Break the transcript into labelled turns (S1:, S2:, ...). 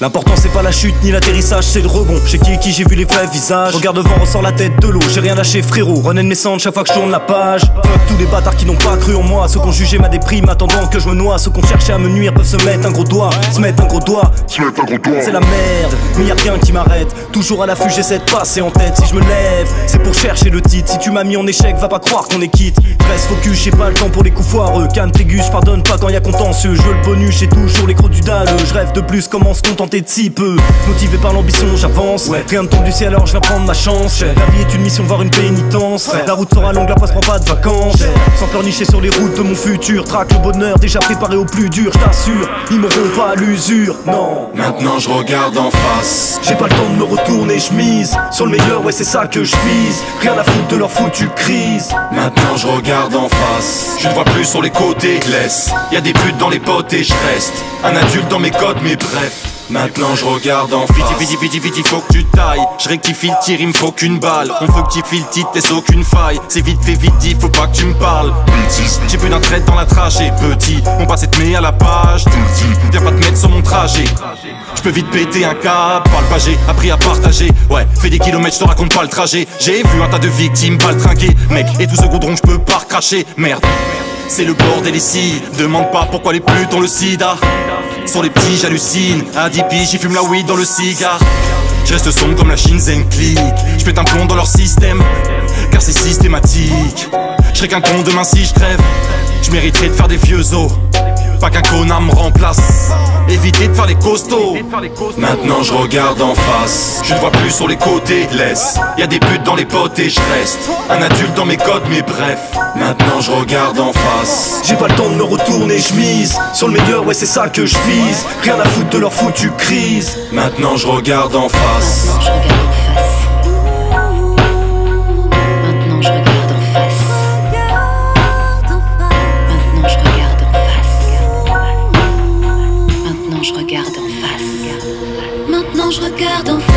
S1: L'important c'est pas la chute ni l'atterrissage, c'est le rebond. Chez qui qui j'ai vu les vrais visages. Regarde devant, ressort la tête de l'eau. J'ai rien lâché, frérot. René mes cendres chaque fois que je tourne la page. Fuck tous les bâtards qui n'ont pas cru en moi. Ceux qui ont jugé ma déprime attendant que je me noie. Ceux qui ont cherché à me nuire peuvent se mettre un gros doigt. Se mettre un gros doigt. C'est la merde, mais y a rien qui m'arrête. Toujours à l'affût, j'essaie de passer en tête. Si je me lève, c'est pour chercher le titre. Si tu m'as mis en échec, va pas croire qu'on est quitte. Reste focus, j'ai pas le temps pour les coups foireux. Calme tes gus, pardonne pas quand y a contentieux. Je veux le bonus, j'ai toujours les crocs du dalle. Je rêve de plus, comment se contenter de si peu. Motivé par l'ambition, j'avance. Rien ne tombe du ciel, alors je viens prendre ma chance. La vie est une mission, voire une pénitence. La route sera longue, la passe prend pas de vacances. Sans pleurnicher sur les routes de mon futur. Traque le bonheur, déjà préparé au plus dur, je t'assure. Ils m'auront pas à l'usure, non.
S2: Maintenant je regarde en face.
S1: J'ai pas le temps de me retourner, je mise sur le meilleur, ouais, c'est ça que je vise. Rien à foutre de leur foutue crise.
S2: Maintenant je regarde en face. Je ne vois plus sur les côtés, laisse. Y a des putes dans les potes et je reste. Un adulte dans mes codes, mais bref. Maintenant je regarde en face.
S3: Vite, vite, il faut que tu tailles. Je rectifie le tir, il me faut qu'une balle. On veut que tu files titre, laisse aucune faille. C'est vite fait, vite dit, faut pas que tu me parles. J'ai plus d'un trait dans la trachée Petit, mon passé te met à la page. Viens pas te mettre sur mon trajet. Je peux vite péter un câble, pas le j'ai appris à partager. Ouais, fais des kilomètres, je te raconte pas le trajet. J'ai vu un tas de victimes, pas le trinquer Mec, et tout ce goudron, je peux pas recracher. Merde, c'est le bordel ici. Demande pas pourquoi les putes ont le sida Sur les petits j'hallucine. À 10 piges j'y fume la weed dans le cigare. Je reste sombre comme la Shinzen Click Je pète un plomb dans leur système Car c'est systématique. Je qu'un con demain si je crève Je mériterais de faire des vieux os Pas qu'un connard me remplace. Éviter de faire les costauds.
S2: Maintenant je regarde en face. Je ne vois plus sur les côtés, laisse Y a des putes dans les potes et je reste. Un adulte dans mes codes mais bref. Maintenant je regarde en face.
S1: J'ai pas le temps de me retourner, je mise. Sur le meilleur, ouais, c'est ça que je vise. Rien à foutre de leur foutue crise.
S4: Maintenant je regarde en face Maintenant je regarde en face.